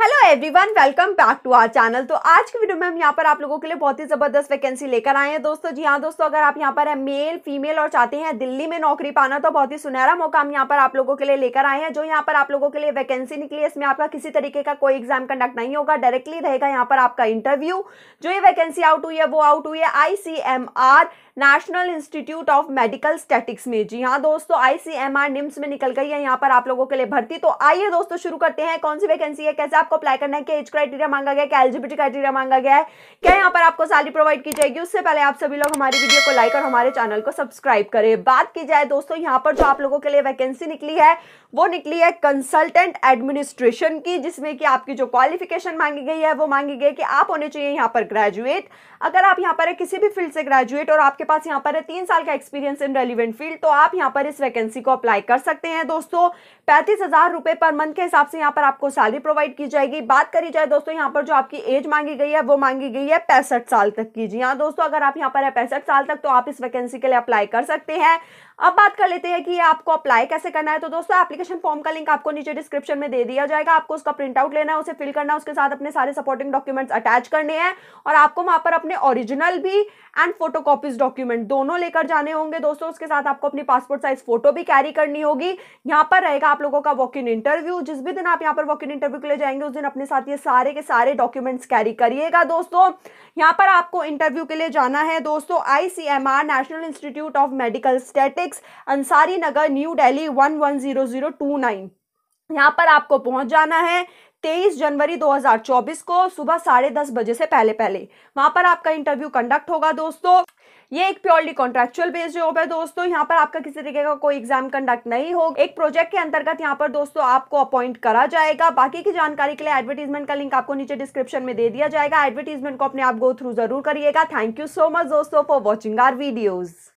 Hello everyone welcome back to our channel तो आज की वीडियो में हम यहाँ पर आप लोगों के लिए बहुत ही ज़बरदस्त वैकेंसी लेकर आए हैं। दोस्तों, जी हाँ दोस्तों, अगर आप यहाँ पर है मेल फीमेल और चाहते हैं दिल्ली में नौकरी पाना तो बहुत ही सुनहरा मौका हम यहाँ पर आप लोगों के लिए लेकर आए हैं। जो यहाँ पर आप लोगों के लिए वैकेंसी निकली है, इसमें आपका किसी तरीके का कोई एग्ज़ाम कंडक्ट नहीं होगा। डायरेक्टली रहेगा यहाँ पर आपका इंटरव्यू जो ये वैकेंसी आउट हुई है, वो आउट हुई है ICMR national institute of medical statics में। जी हाँ दोस्तों आईसीएमआर निम्स में निकल गई है यहाँ पर आप लोगों के लिए भर्ती। तो आइए, दोस्तों, शुरू करते हैं। कौन सी वैकेंसी है, कैसे आपको अप्लाई करना है क्या एज क्राइटेरिया मांगा गया क्या एलिजिबिलिटी क्राइटेरिया मांगा गया है, क्या यहाँ पर आपको सैलरी प्रोवाइड की जाएगी, उससे पहले आप सभी लोग हमारी वीडियो को लाइक और हमारे चैनल को सब्सक्राइब करें। बात की जाए दोस्तों, यहाँ पर जो आप लोगों के लिए वैकेंसी निकली है, वो निकली है कंसल्टेंट एडमिनिस्ट्रेशन की, जिसमें कि आपकी जो क्वालिफिकेशन मांगी गई है, वो मांगी गई कि आप होने चाहिए यहाँ पर ग्रेजुएट अगर आप यहाँ पर है, किसी भी फ़ील्ड से ग्रेजुएट और आपके पास यहाँ पर है तीन साल का एक्सपीरियंस इन रेलिवेंट फ़ील्ड तो आप यहाँ पर इस वैकेंसी को अप्लाई कर सकते हैं। दोस्तों, पैंतीस पर मंथ के हिसाब से यहाँ पर आपको सैलरी प्रोवाइड की जाएगी। बात करी जाए दोस्तों, यहाँ पर जो आपकी एज मांगी गई है, वो मांगी गई है पैंसठ साल तक की। जी हाँ दोस्तों, अगर आप यहाँ पर है पैंसठ साल तक तो आप इस वैकेंसी के लिए अप्लाई कर सकते हैं। अब बात कर लेते हैं कि आपको अप्लाई कैसे करना है। तो दोस्तों एप्लीकेशन फॉर्म का लिंक आपको नीचे डिस्क्रिप्शन में दे दिया जाएगा। आपको उसका प्रिंट आउट लेना है, उसे फिल करना है, उसके साथ अपने सारे सपोर्टिंग डॉक्यूमेंट्स अटैच करने हैं और आपको वहाँ पर अपने ओरिजिनल भी एंड फ़ोटो डॉक्यूमेंट दोनों लेकर जाने होंगे दोस्तों। उसके साथ आपको अपनी पासपोर्ट साइज़ फ़ोटो भी कैरी करनी होगी। यहाँ पर रहेगा आप लोगों का वॉक इन इंटरव्यू जिस भी दिन आप यहाँ पर वॉक इन इंटरव्यू के लिए जाएँगे उस दिन अपने साथ ये सारे के सारे डॉक्यूमेंट्स कैरी करिएगा दोस्तों। यहाँ पर आपको इंटरव्यू के लिए जाना है दोस्तों। ICMR national institute of medical statics Ansari Nagar New Delhi one one zero zero two nine यहाँ पर आपको पहुँच जाना है। तेईस जनवरी 2024 को सुबह साढ़े दस बजे से पहले पहले। वहाँ पर आपका इंटरव्यू कंडक्ट होगा दोस्तों। ये एक प्योरली कॉन्ट्रेक्चुअल बेस्ड जॉब है दोस्तों। यहाँ पर आपका किसी तरीके का कोई एग्ज़ाम कंडक्ट नहीं हो। एक प्रोजेक्ट के अंतर्गत यहाँ पर दोस्तों आपको अपॉइंट करा जाएगा। बाकी की जानकारी के लिए एडवर्टीजमेंट का लिंक आपको नीचे डिस्क्रिप्शन में दे दिया जाएगा। एडवर्टीजमेंट को अपने आप गो थ्रू ज़रूर करिएगा। थैंक यू सो मच दोस्तों फॉर वॉचिंग आर वीडियोज़